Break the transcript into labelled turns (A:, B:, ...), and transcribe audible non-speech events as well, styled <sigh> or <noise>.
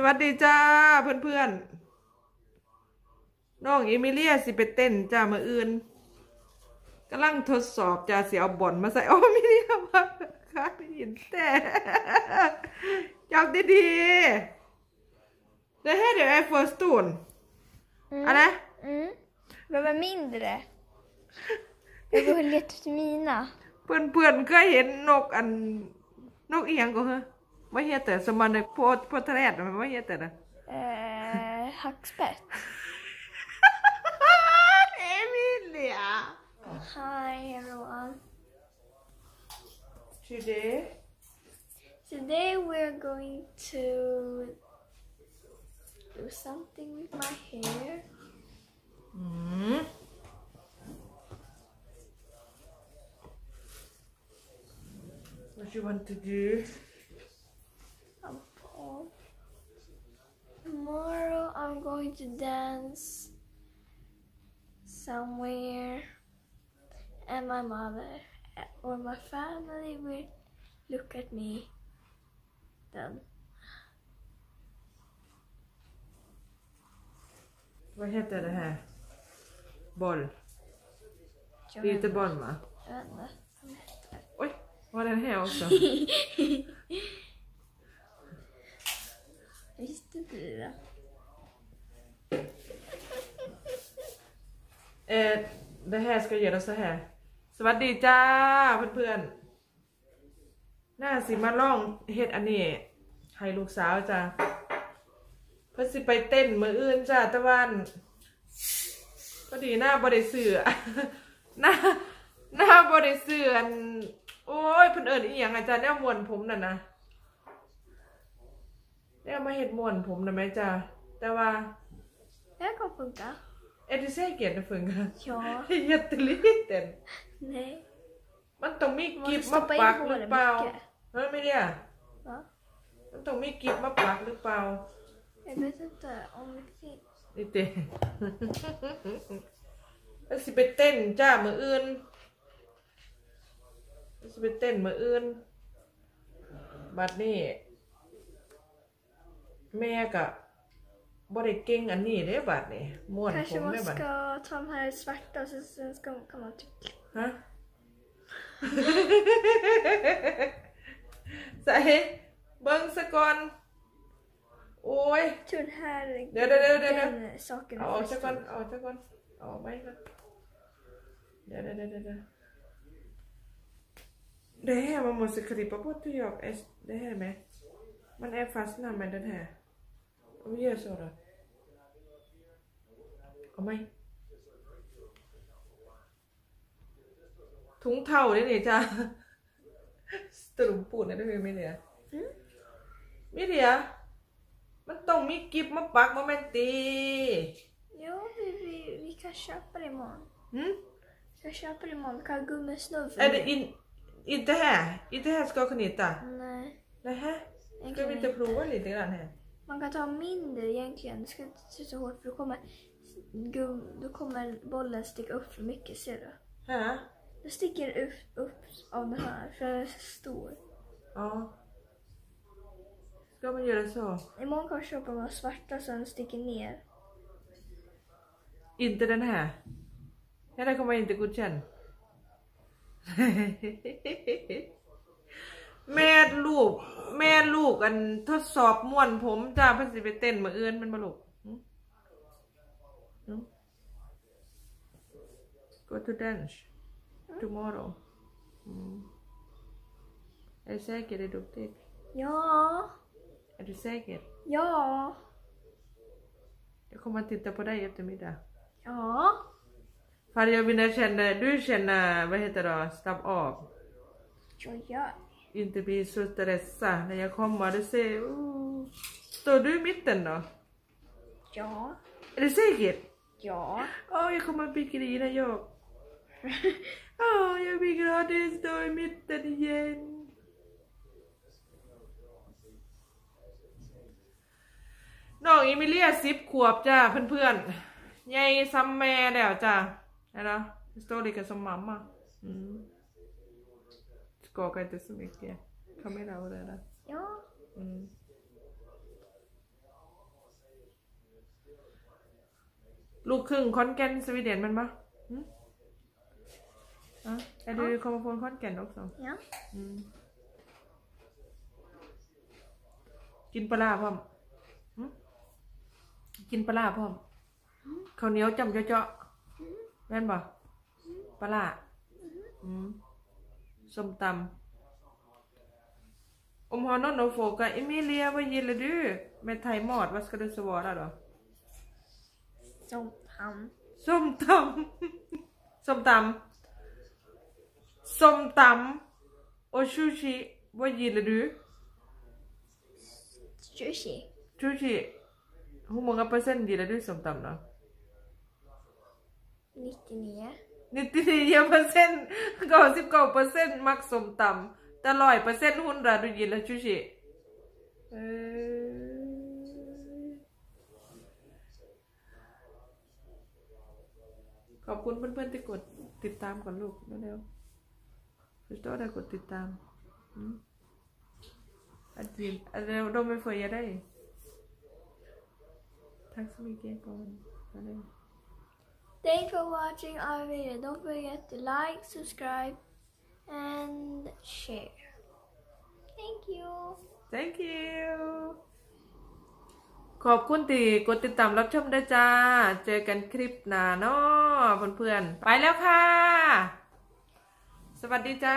A: สวัสดีจ้าเพื่อนๆน้องเอมิเลียสิไปเต้นจ้ามาออื่นกำลังทดสอบจ้าเสียเอาบ่อนมาใส่ โอ้มิเลียมาค่ะได้ยินแต่จอกดีๆ Det här är f i r s t å n Mm. Eller?
B: Mm. แบบมินเ d อ e
A: Jag går och letar e นเพื่อนๆเคยเห็นนกอัน นกเอียงก็เหรอ Vad heter det som man är på, på träd? Vad heter det?
B: Eh, hackspett. <laughs> Emilia! Hi everyone. Today? Today we're going to do something with my hair.
A: Mm. What you want to do?
B: I'm going to dance somewhere and my mother or my family will look at me then.
A: Vad heter det här? Boll? Jag det är inte boll va? Oj, var den här också? <laughs> Visste du det? เออ det här s ยอะแล้ว å h แฮสวัสดีจ้าเพื่อนๆหน้าสิมาล่องเฮ็ดอันนี้ให้ลูกสาวจ้า เพื่อสิ ไปเต้นมืออื่นจ้าตะวันพอดีหน้าบริสือหน้าหน้าบริสืทอิ์โอ้ยเพื่อนเอิญอีหยังอาจารย์แนวมวนผมน่ะนะแนวมาเห็ดมวนผมน่ะไหมจ้าแต่ว่า
B: แฮ้วขอบคุณจ้า
A: Är du säker att det fungerar? Ja. Det är jätteliten.
B: Nej. Man tar mycket, i m a p packar och
A: packar. Hör med det? Va? Man tar mycket, i man p a r och packar.
B: Jag vet inte om det finns.
A: Lite. แล้วสิไปเต้นจ้ามืออื่นแล้วสิไปเต้นม d ออื่นบัดนี้ แม่กับบ่ได้เก่งอันนี้เด้บัดนี่ม่วนผ Kanske มได้ man บัด ska
B: ta de här svarta och så sen ska man komma typ...
A: ฮะใส่เบิ้งสะก่อนโอ้ย Tror <laughs> den här... Er det, det, det, det, det. Den eh, saken เอาออก först. ซะก่อนเอาออกซะก่อนเอาออกไปก่อนเดี๋ยวเดี๋ยวเดี๋ยวเดี๋ยวเดี๋ยว Det här man måste klippa bort och jag, det här med. Man är er fastnad med er den här. Biliyor sonra. Ama ถุงเท่าเนี่ยนี่จ้าตลุ่มปูดนะด้วยไม่เหลือไม่เหลือมันต้องมีกิฟมาปักมาแมนตี
B: Jo, vi, vi, vi kan köpa det imorgon. Mm? Vi kan köpa det imorgon. Vi kan ha gummisnubbe. Är det in,
A: inte här? Inte här ska jag kunna hitta? Nej. Nähä?
B: Ska vi inte prova
A: lite grann här?
B: Man kan ta mindre egentligen. Du ska inte se så hårt för då kommer, då kommer bollen sticka upp för mycket. Ser du? Ja. Den sticker upp, upp av den här för den är så stor.
A: Ja. Ska man göra så?
B: Imorgon kommer jag köpa några svarta så den
A: sticker ner. Inte den här? Den här kommer jag inte godkänna. <laughs> แม่ลูกแม่ลูกอันทดสอบม้วนผมจ้าพัะสิไปเต้นมาเอื้อนมันมาลูกก็ทุ่ดนช์ tomorrow เอซายเกอด์ดูติดย่อเอซายเกอย่อเดี๋ยวเขามาติดต่อได้ยังจะไมิดาอ๋อฟาริโอบินาเชนเนด้วยเชนเนไม่เห็ตลอด stop off ช่วยเยอะ inte bli så stressad när jag kommer. Du ser. oh. står du i mitten då? Ja. Är du säker? Ja. Åh, oh, jag kommer bli grina jag. Åh, <laughs> oh, jag blir glad att du står i mitten igen. น้องเอมิเลียสิบขวบจ้าเพื่อนๆยายซัมแม่แล้วจ้าเนาะสตอรี่กับสมมัมอ่ะอืม skakar inte så mycket. Camilla var det rätt. ลูกครึ่งคอนแกนสวีเดนมันมะอ่ะไอดูคอมพอนคอนแกนนกสองกินปลาพ่อมกินปลาพ่อมข้าวเหนียวจำเจาะแม่นบ่ปลา อืมส้มตำอมฮอนนโฟกับอิมิเลียว่ายินละดื้อแมทไทยมอดวัสกดสวอร์ดอ่ะหรอส้มตำ ส้มตำ ส้มตำ ส้มตำ โอชูชิว่ายินละดื้อชูชิชูชิหูมองกับเปอร์เซ็นต์ดีละดื้อส้มตำเนาะนิดเดียนิตินิยเปอร์เซ็นต์เก้าสิบเก้าเปอร์เซ็นต์มักสมต่ำแต่ลอยเปอร์เซ็นต์หุ้นราดูยินละชุชิเออขอบคุณเพื่อนๆที่กดติดตามก่อนลูกเร็วๆพี่โตได้กดติดตามอันดีอันเร็วโดมไปเฟยได้ทักสวีเกนก่อนเร็ว
B: Thanks for watching our video. Don't forget to like, subscribe, and share. Thank you.
A: Thank you. ขอบคุณที่กดติดตามรับชมด้วยจ้า เจอกันคลิปหน้าเนาะเพื่อนๆ ไปแล้วค่ะ สวัสดีจ้า